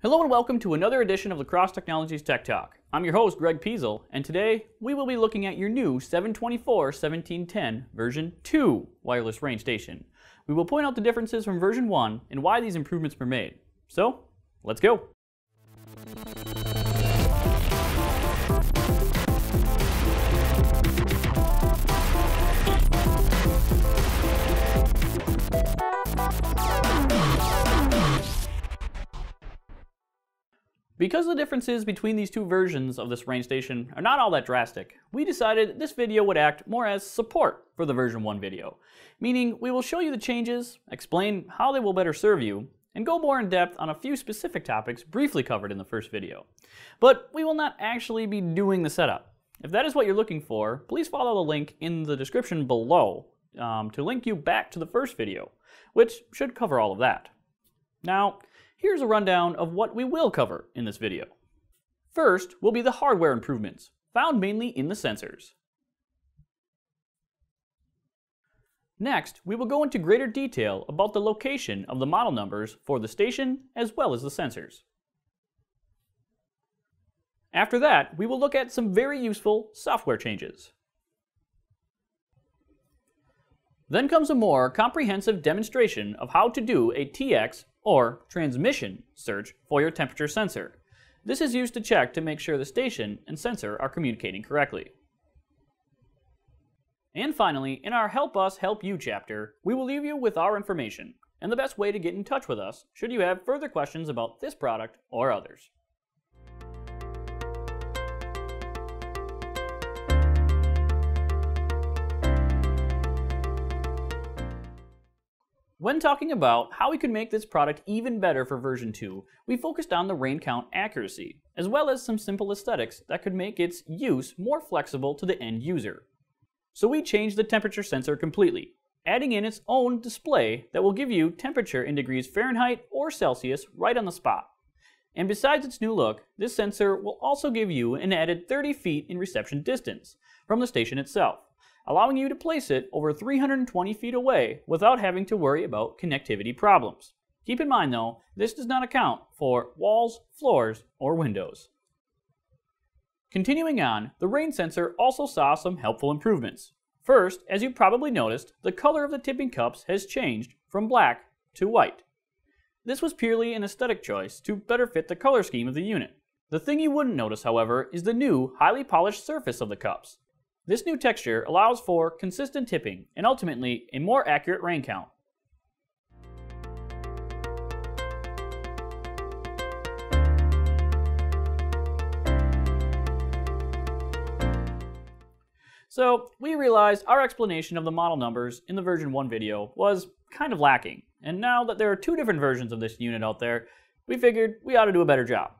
Hello and welcome to another edition of La Crosse Technology's Tech Talk. I'm your host, Greg Piesel, and today we will be looking at your new 724-1710 version 2 wireless rain station. We will point out the differences from version 1 and why these improvements were made. So, let's go! Because the differences between these two versions of this rain station are not all that drastic, we decided this video would act more as support for the version 1 video, meaning we will show you the changes, explain how they will better serve you, and go more in depth on a few specific topics briefly covered in the first video. But we will not actually be doing the setup. If that is what you're looking for, please follow the link in the description below um, to link you back to the first video, which should cover all of that. Now, here's a rundown of what we will cover in this video. First will be the hardware improvements, found mainly in the sensors. Next, we will go into greater detail about the location of the model numbers for the station as well as the sensors. After that, we will look at some very useful software changes. Then comes a more comprehensive demonstration of how to do a TX or transmission search for your temperature sensor. This is used to check to make sure the station and sensor are communicating correctly. And finally, in our Help Us Help You chapter, we will leave you with our information and the best way to get in touch with us should you have further questions about this product or others. When talking about how we could make this product even better for version 2, we focused on the rain count accuracy, as well as some simple aesthetics that could make its use more flexible to the end user. So we changed the temperature sensor completely, adding in its own display that will give you temperature in degrees Fahrenheit or Celsius right on the spot. And besides its new look, this sensor will also give you an added 30 feet in reception distance from the station itself allowing you to place it over 320 feet away without having to worry about connectivity problems. Keep in mind though, this does not account for walls, floors, or windows. Continuing on, the rain sensor also saw some helpful improvements. First, as you probably noticed, the color of the tipping cups has changed from black to white. This was purely an aesthetic choice to better fit the color scheme of the unit. The thing you wouldn't notice, however, is the new, highly polished surface of the cups. This new texture allows for consistent tipping and ultimately a more accurate rain count. So we realized our explanation of the model numbers in the version 1 video was kind of lacking. And now that there are two different versions of this unit out there, we figured we ought to do a better job.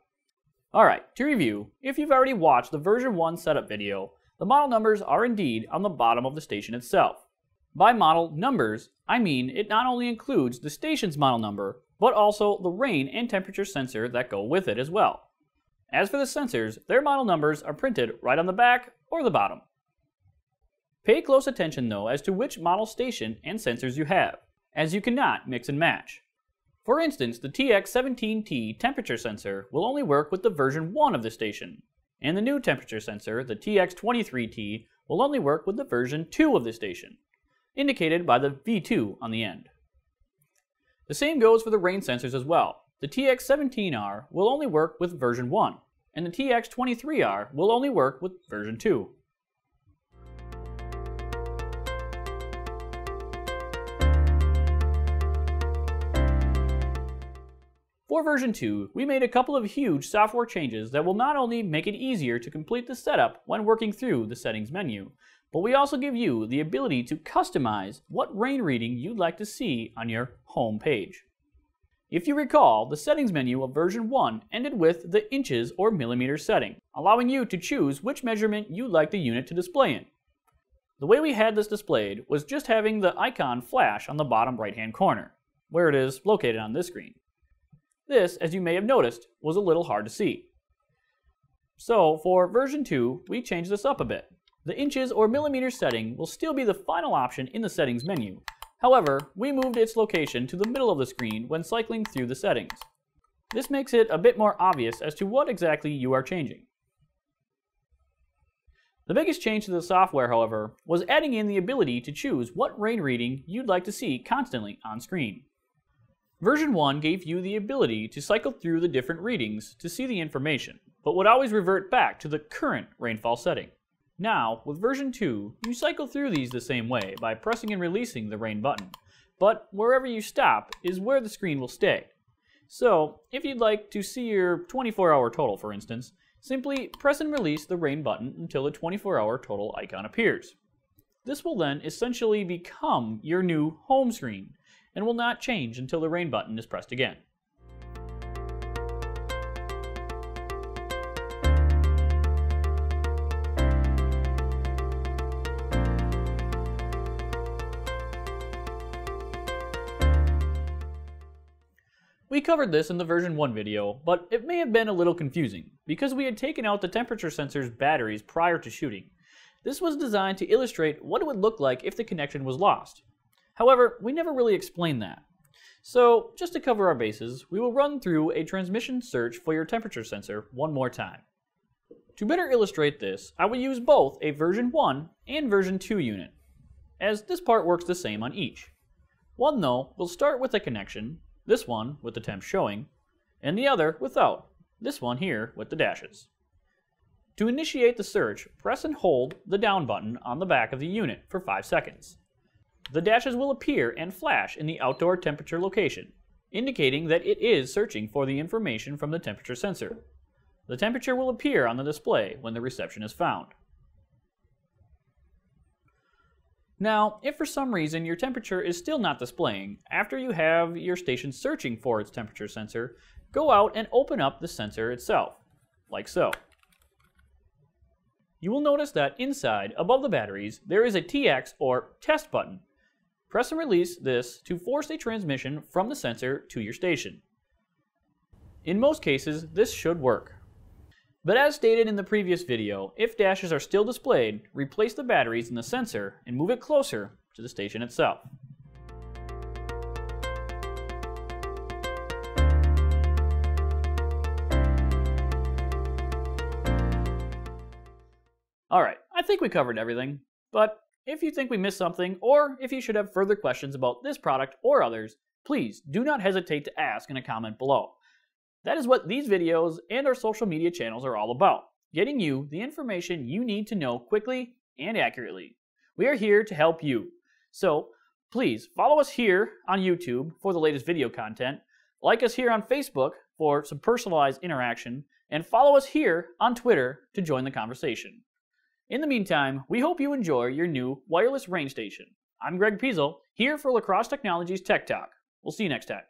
Alright, to review, if you've already watched the version 1 setup video, the model numbers are indeed on the bottom of the station itself. By model numbers, I mean it not only includes the station's model number, but also the rain and temperature sensor that go with it as well. As for the sensors, their model numbers are printed right on the back or the bottom. Pay close attention though as to which model station and sensors you have, as you cannot mix and match. For instance, the TX17T temperature sensor will only work with the version 1 of the station, and the new temperature sensor, the TX23T, will only work with the version 2 of the station, indicated by the V2 on the end. The same goes for the rain sensors as well. The TX17R will only work with version 1, and the TX23R will only work with version 2. For version 2, we made a couple of huge software changes that will not only make it easier to complete the setup when working through the settings menu, but we also give you the ability to customize what rain reading you'd like to see on your home page. If you recall, the settings menu of version 1 ended with the inches or millimeters setting, allowing you to choose which measurement you'd like the unit to display in. The way we had this displayed was just having the icon flash on the bottom right hand corner, where it is located on this screen. This, as you may have noticed, was a little hard to see. So for version 2, we changed this up a bit. The inches or millimeters setting will still be the final option in the settings menu. However, we moved its location to the middle of the screen when cycling through the settings. This makes it a bit more obvious as to what exactly you are changing. The biggest change to the software, however, was adding in the ability to choose what rain reading you'd like to see constantly on screen. Version 1 gave you the ability to cycle through the different readings to see the information, but would always revert back to the current rainfall setting. Now, with version 2, you cycle through these the same way by pressing and releasing the rain button, but wherever you stop is where the screen will stay. So, if you'd like to see your 24 hour total, for instance, Simply press and release the rain button until the 24 hour total icon appears. This will then essentially become your new home screen and will not change until the rain button is pressed again. We covered this in the version 1 video, but it may have been a little confusing, because we had taken out the temperature sensor's batteries prior to shooting. This was designed to illustrate what it would look like if the connection was lost. However, we never really explained that. So, just to cover our bases, we will run through a transmission search for your temperature sensor one more time. To better illustrate this, I will use both a version 1 and version 2 unit, as this part works the same on each. One though, will start with a connection, this one with the temp showing, and the other without, this one here with the dashes. To initiate the search, press and hold the down button on the back of the unit for 5 seconds. The dashes will appear and flash in the outdoor temperature location, indicating that it is searching for the information from the temperature sensor. The temperature will appear on the display when the reception is found. Now, if for some reason your temperature is still not displaying, after you have your station searching for its temperature sensor, go out and open up the sensor itself, like so. You will notice that inside, above the batteries, there is a TX or test button. Press and release this to force a transmission from the sensor to your station. In most cases, this should work. But as stated in the previous video, if dashes are still displayed, replace the batteries in the sensor and move it closer to the station itself. Alright, I think we covered everything, but if you think we missed something, or if you should have further questions about this product or others, please do not hesitate to ask in a comment below. That is what these videos and our social media channels are all about getting you the information you need to know quickly and accurately. We are here to help you. So please follow us here on YouTube for the latest video content, like us here on Facebook for some personalized interaction, and follow us here on Twitter to join the conversation. In the meantime, we hope you enjoy your new wireless rain station. I'm Greg Piesel, here for La Crosse Technology's Tech Talk. We'll see you next time.